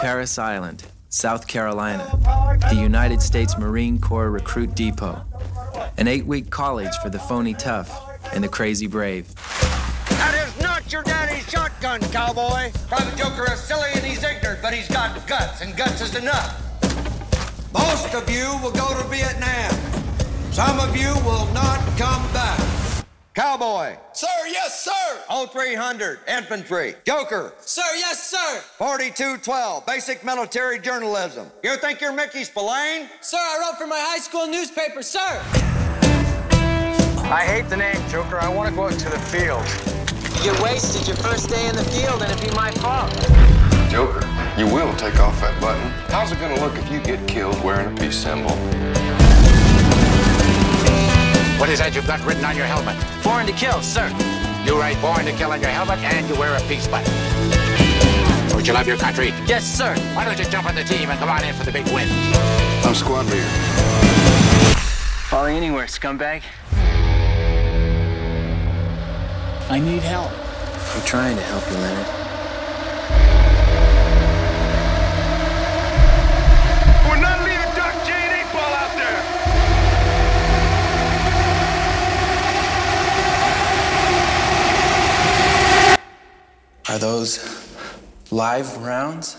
Parris Island, South Carolina, the United States Marine Corps Recruit Depot, an eight week college for the phony tough and the crazy brave. That is not your daddy's shotgun, cowboy. Private Joker is silly and he's ignorant, but he's got guts, and guts is enough. Most of you will go to Vietnam. Some of you will not come back. Cowboy. Sir, yes, sir. 0300, infantry. Joker. Sir, yes, sir. 4212, basic military journalism. You think you're Mickey Spillane? Sir, I wrote for my high school newspaper, sir. I hate the name, Joker. I want to go out to the field. You wasted your first day in the field, and it'd be my fault. Joker, you will take off that button. How's it gonna look if you get killed wearing a peace symbol? What is that you've got written on your helmet? Born to kill, sir. You write born to kill on your helmet and you wear a peace button. Don't you love your country? Yes, sir. Why don't you jump on the team and come on in for the big win? I'm squad leader. Follow anywhere, scumbag. I need help. I'm trying to help you, Leonard. Are those live rounds?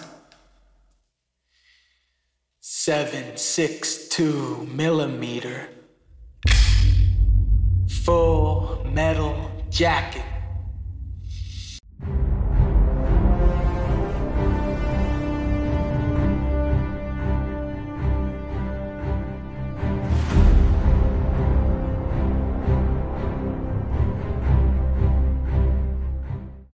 762 millimeter. Full metal jacket.